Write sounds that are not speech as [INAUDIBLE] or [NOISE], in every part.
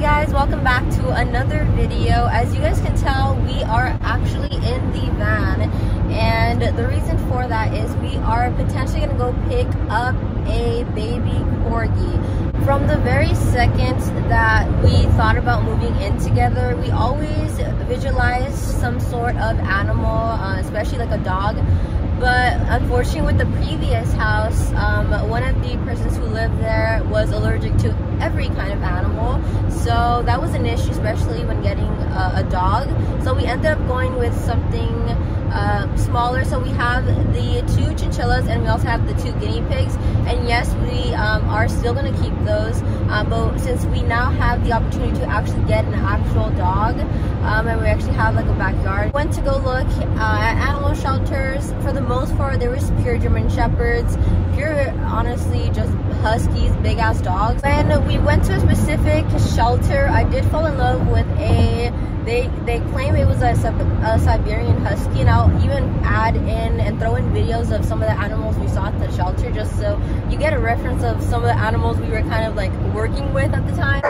guys, welcome back to another video. As you guys can tell, we are actually in the van and the reason for that is we are potentially to go pick up a baby corgi. From the very second that we thought about moving in together, we always visualized some sort of animal, uh, especially like a dog but unfortunately with the previous house um, one of the persons who lived there was allergic to every kind of animal. So that was an issue especially when getting a, a dog. So we ended up going with something uh, smaller. So we have the two chinchillas and we also have the two guinea pigs. And yes we um, are still going to keep those. Uh, but since we now have the opportunity to actually get an actual dog um, and we actually have like a backyard went to go look uh, at animal shelters. For the most part there was pure german shepherds pure honestly just huskies big ass dogs and we went to a specific shelter i did fall in love with a they they claim it was a, a Siberian Husky, and I'll even add in and throw in videos of some of the animals we saw at the shelter, just so you get a reference of some of the animals we were kind of like working with at the time.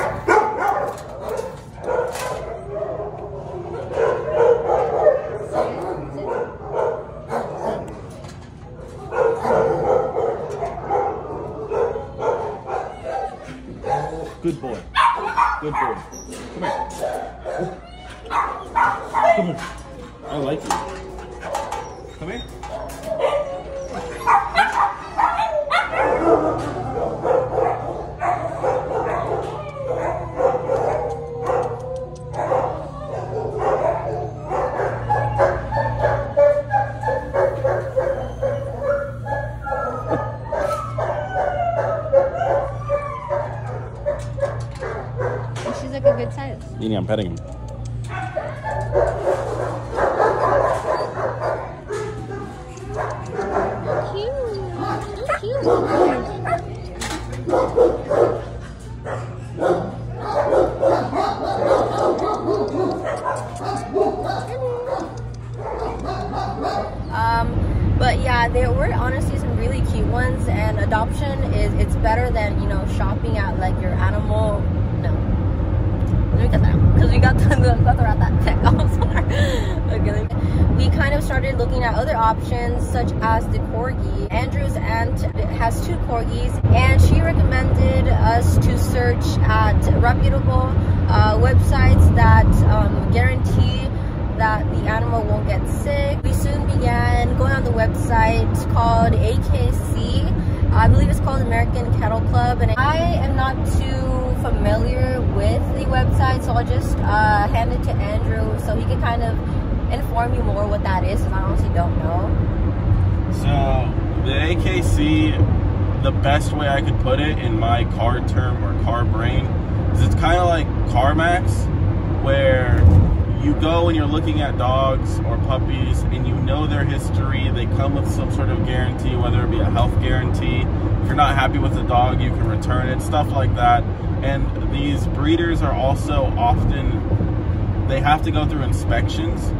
Started looking at other options such as the corgi. Andrew's aunt has two corgis, and she recommended us to search at reputable uh, websites that um, guarantee that the animal won't get sick. We soon began going on the website called AKC. I believe it's called American Kennel Club, and I am not too familiar with the website, so I'll just uh, hand it to Andrew so he can kind of inform you more what that is, because I honestly don't know. So, the AKC, the best way I could put it in my car term or car brain is it's kind of like CarMax, where you go and you're looking at dogs or puppies and you know their history. They come with some sort of guarantee, whether it be a health guarantee. If you're not happy with the dog, you can return it, stuff like that. And these breeders are also often, they have to go through inspections,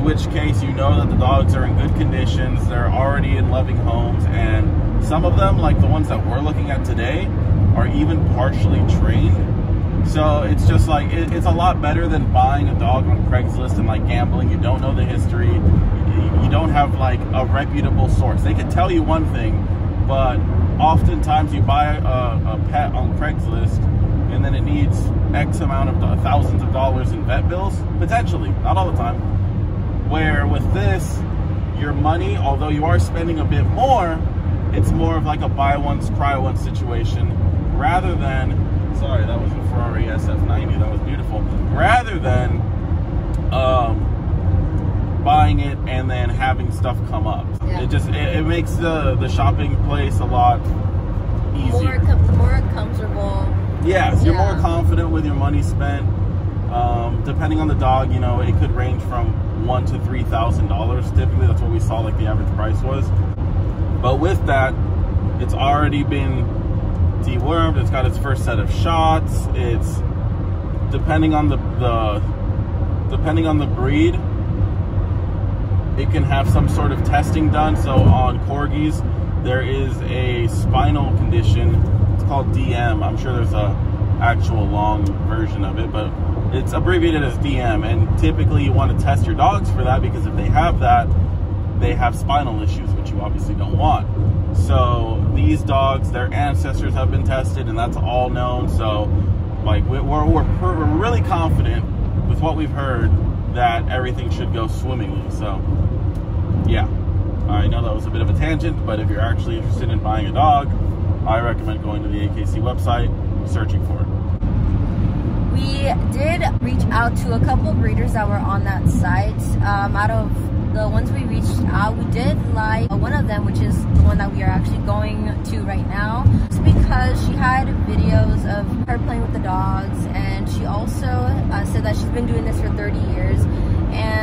in which case you know that the dogs are in good conditions, they're already in loving homes, and some of them, like the ones that we're looking at today, are even partially trained so it's just like it, it's a lot better than buying a dog on Craigslist and like gambling. You don't know the history. You, don't have like a reputable source. They can tell you one thing, but oftentimes you buy a, a pet on Craigslist and then it needs X amount of thousands of dollars in vet bills, potentially, not all the time. Where with this, your money, although you are spending a bit more, it's more of like a buy once, cry once situation rather than sorry, that was a Ferrari SF90. That was beautiful. Rather than um, buying it and then having stuff come up. Yeah. It just it, it, makes the the shopping place a lot easier. More, com more comfortable. Yes, yeah. you're more confident with your money spent. Um, depending on the dog, you know, it could range from one to three thousand dollars. Typically, that's what we saw like the average price was. But with that, it's already been dewormed. It's got its first set of shots. It's depending on the, the depending on the breed, it can have some sort of testing done. So on corgis, there is a spinal condition. It's called DM. I'm sure there's a actual long version of it, but it's abbreviated as DM. And typically, you want to test your dogs for that because if they have that, they have spinal issues, which you obviously don't want. So these dogs, their ancestors have been tested, and that's all known. So, like, we're, we're, we're really confident with what we've heard that everything should go swimmingly. So, yeah. I know that was a bit of a tangent, but if you're actually interested in buying a dog, I recommend going to the AKC website, searching for it. We did reach out to a couple breeders that were on that site. Um, out of the ones we reached out, we did like one of them, which is the one that we are actually going to right now. Because she had videos of her playing with the dogs, and she also uh, said that she's been doing this for 30 years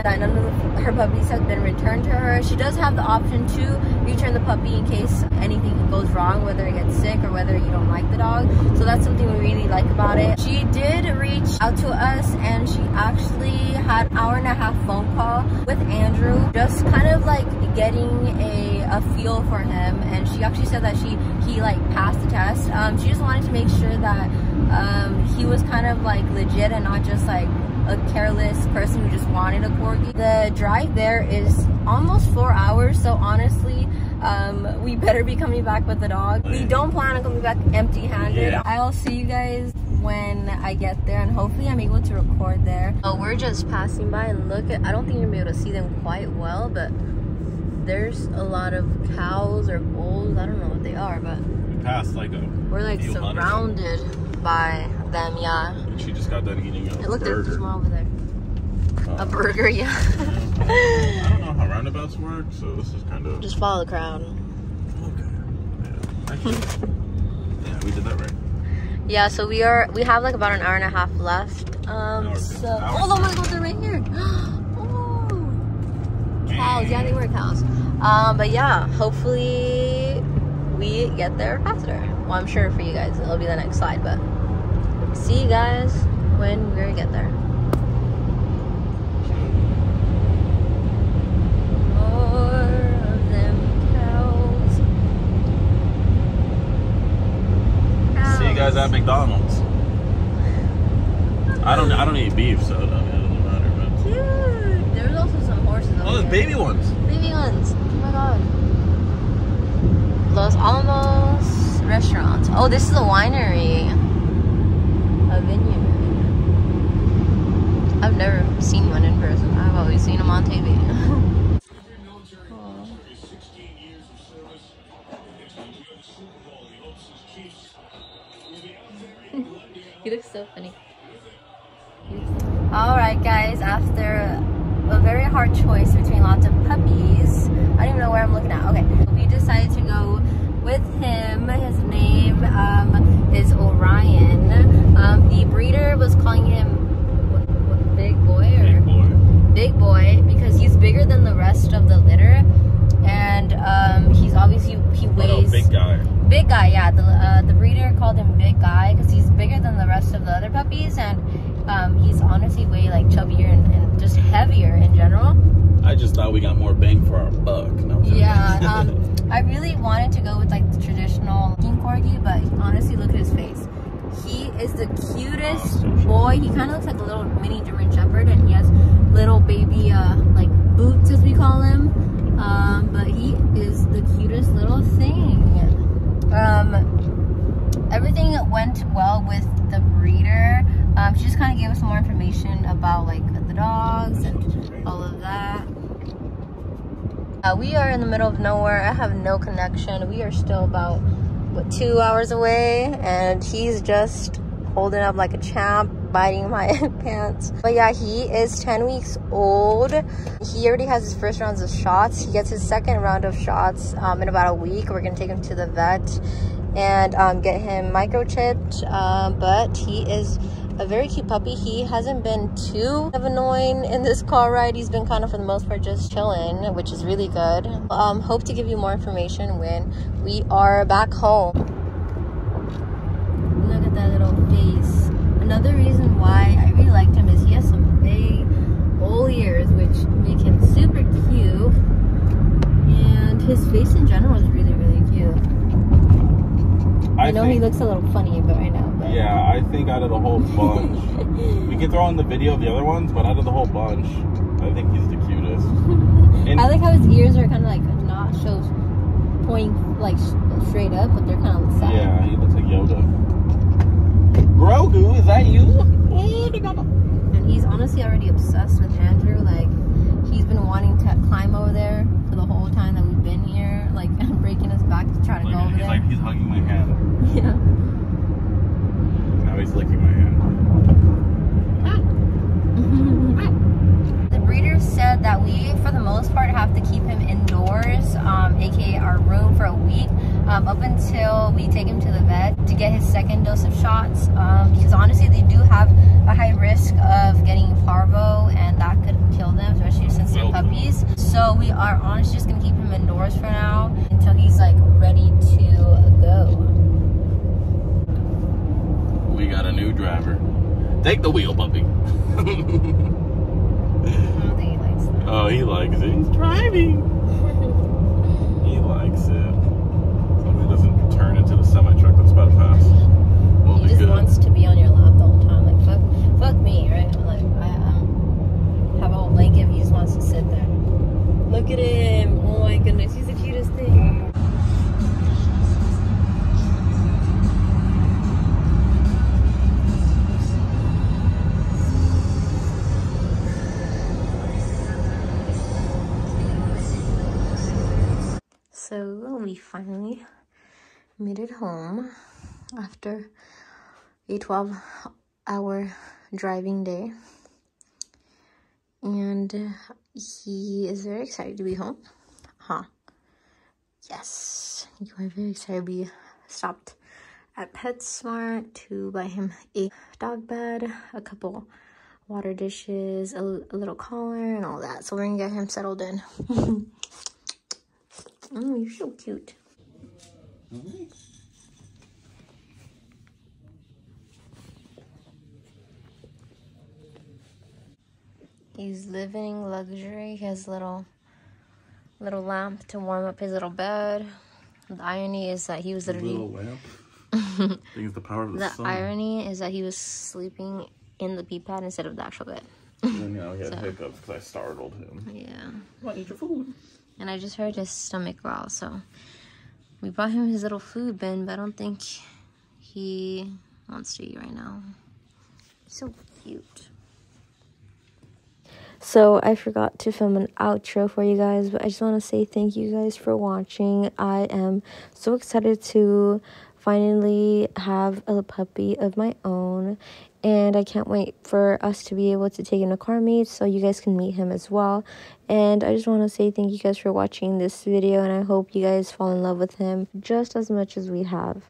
and none of her puppies have been returned to her. She does have the option to return the puppy in case anything goes wrong, whether it gets sick or whether you don't like the dog. So that's something we really like about it. She did reach out to us and she actually had an hour and a half phone call with Andrew, just kind of like getting a, a feel for him. And she actually said that she he like passed the test. Um, she just wanted to make sure that um, he was kind of like legit and not just like a careless person who just wanted a corgi. The drive there is almost four hours, so honestly, um, we better be coming back with the dog. We don't plan on coming back empty-handed. Yeah. I'll see you guys when I get there and hopefully I'm able to record there. Oh, we're just passing by and look at, I don't think you're gonna be able to see them quite well, but there's a lot of cows or bulls. I don't know what they are, but we passed like a we're like surrounded by them, yeah. And she just got done eating a Look, burger. there's one over there. Uh, a burger, yeah. [LAUGHS] I don't know how roundabouts work, so this is kind of... Just follow the crowd. Okay. Yeah, [LAUGHS] yeah, we did that right. Yeah, so we are, we have like about an hour and a half left. Um, so, oh, oh my god, they're right here. [GASPS] oh. Cows, yeah, they were cows. Um, but yeah, hopefully we get there faster. Well, I'm sure for you guys, it'll be the next slide, but see you guys when we get there. See you guys at McDonald's. I don't. I don't eat beef, so it doesn't matter. But cute. There's also some horses. Oh, there's baby ones. Baby ones. Oh my god. Los Alamos restaurant. Oh, this is a winery a vineyard. I've never seen one in person. I've always seen them on TV. [LAUGHS] [LAUGHS] he looks so funny. Alright guys, after a very hard choice between lots of puppies, I don't even know where I'm looking at. Okay, we decided to go with him. His name um, is Orion. Um, the breeder was calling him what, what, Big Boy or Big Boy. Big Boy because he's bigger than the rest of the litter, and um, he's obviously he weighs. big guy. Big guy, yeah. The uh, the breeder called him Big Guy because he's bigger than the rest of the other puppies, and um, he's honestly way like chubbier and, and just heavier in general. I just thought we got more bang for our buck. No, yeah, um, [LAUGHS] I really wanted to go with like the traditional King Corgi, but honestly, look at his face. He is the cutest boy. He kind of looks like a little mini German Shepherd, and he has little baby uh, like boots, as we call him. Um, but he is the cutest little thing. Um, everything went well with the breeder. Um, she just kind of gave us more information about like the dogs and all of that. Uh, we are in the middle of nowhere. I have no connection. We are still about, what, two hours away. And he's just holding up like a champ, biting my [LAUGHS] pants. But yeah, he is 10 weeks old. He already has his first rounds of shots. He gets his second round of shots um, in about a week. We're to take him to the vet and um, get him microchipped. Um, but he is a very cute puppy. He hasn't been too of annoying in this car ride. He's been kind of, for the most part, just chilling, which is really good. Um, hope to give you more information when we are back home. Look at that little face. Another reason why I really liked him is he has some big old ears, which make him super cute. And his face in general is really, really cute. I, know he looks a little funny but right now. But. Yeah, I think out of the whole bunch, we can throw in the video of the other ones, but out of the whole bunch, I think he's the cutest. [LAUGHS] And I like how his ears are kind of like not so pointing like straight up, but they're kind of sad. Yeah, he looks like Yoda. Grogu, is that you? And he's honestly already obsessed with Andrew. Like he's been wanting to climb over there for the whole time that we've been here, like breaking his back to try to Look go at- over he's there. like he's hugging my hand. yeah. Now he's licking my hand. The breeder said that we, for the most part, have to keep him indoors, um, aka our room, for a week, um, up until we take him to the vet to get his second dose of shots. Um, because honestly, they do have a high risk of getting parvo, and that could kill them, especially since they're Will kill them. puppies. So we are honestly just gonna keep him indoors for now until he's like ready to go. We got a new driver. Take the wheel, puppy. [LAUGHS] I don't think he likes that. oh, he likes it. He's driving. So we finally made it home after a 12 hour driving day. And he is very excited to be home. Huh. Yes, you are very excited be stopped at PetSmart to buy him a dog bed, a couple water dishes, a, a little collar, and all that. So we're gonna get him settled in. [LAUGHS] oh, you're so cute. He's living luxury. He has little little lamp to warm up his little bed. The irony is that he was literally Little lamp. I think it's the power of the, the sun. irony is that he was sleeping in the pee pad instead of the actual bed. And now he had [LAUGHS] hiccups because I startled him. Yeah. Come on, eat your food. And I just heard his stomach growl, so we brought him his little food bin, but I don't think he wants to eat right now. So cute. So I forgot to film an outro for you guys, but I just want to say thank you guys for watching. I am so excited to finally have a puppy of my own and I can't wait for us to be able to take him to car meets so you guys can meet him as well. And I just want to say thank you guys for watching this video and I hope you guys fall in love with him just as much as we have.